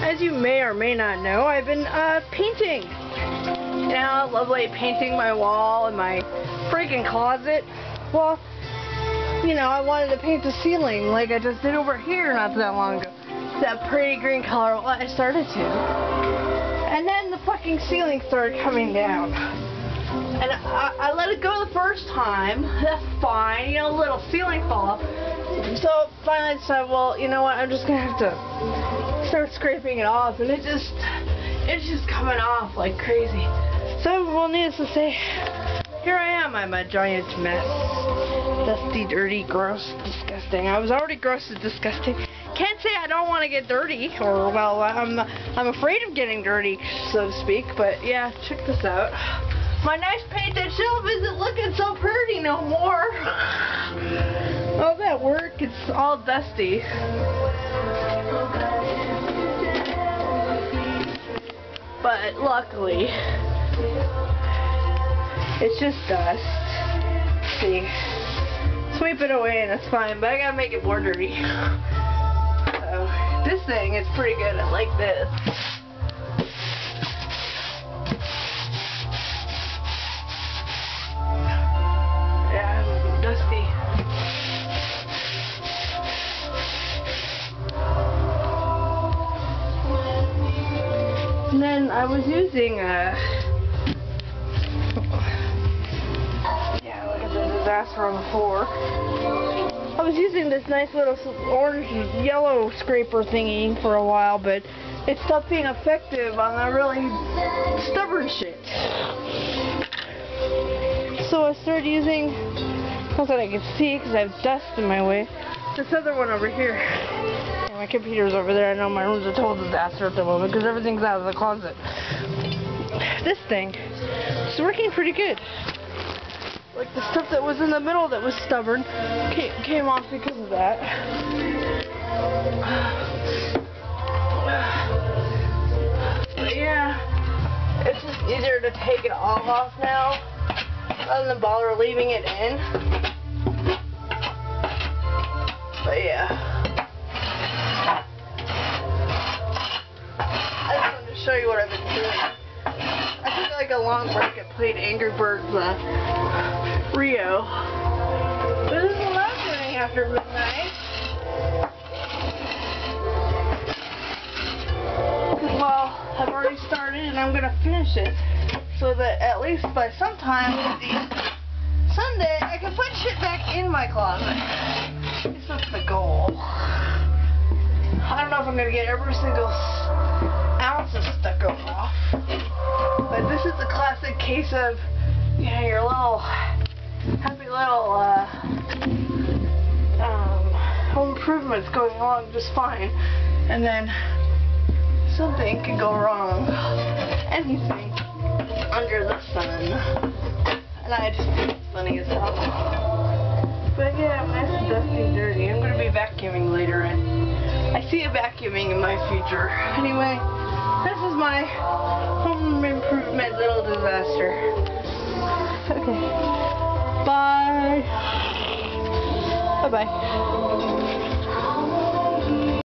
as you may or may not know, I've been uh, painting. Now, lovely painting my wall and my freaking closet. Well, you know, I wanted to paint the ceiling like I just did over here not that long ago. That pretty green color. Well, I started to. And then the fucking ceiling started coming down. And I, I let it go the first time. That's fine. You know, a little ceiling fall. So finally I decided, well, you know what? I'm just gonna have to start scraping it off, and it just, it's just coming off like crazy. So, well, needless to say, here I am. I'm a giant mess. Dusty, dirty, gross, disgusting. I was already gross and disgusting. Can't say I don't want to get dirty, or well, I'm I'm afraid of getting dirty, so to speak. But yeah, check this out. My nice painted shelf isn't looking so pretty no more. All that work, it's all dusty. But luckily, it's just dust. See, sweep it away and it's fine, but I gotta make it more dirty. So, this thing is pretty good. I like this. And then I was using uh yeah, look at the disaster on the floor. I was using this nice little orange yellow scraper thingy for a while, but it stopped being effective on the really stubborn shit. So I started using not that I could see because I have dust in my way. This other one over here. My computer's over there. I know my room's a total disaster at the moment because everything's out of the closet. This thing is working pretty good. Like the stuff that was in the middle that was stubborn came, came off because of that. But yeah, it's just easier to take it all off now rather than bother leaving it in. A long break and played Angry Birds uh, Rio. This is what I'm doing after midnight. Well, I've already started and I'm gonna finish it so that at least by sometime Sunday I can put shit back in my closet. It's that's the goal. I don't know if I'm gonna get every single of you know your little happy little uh, um, home improvements going along just fine, and then something can go wrong. Anything under the sun. And I just think it's funny as hell. But yeah, and dusty and dirty. I'm gonna be vacuuming later and I see a vacuuming in my future. Anyway, this is my home improvement little disaster. Okay. Bye. Bye bye.